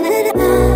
na na na.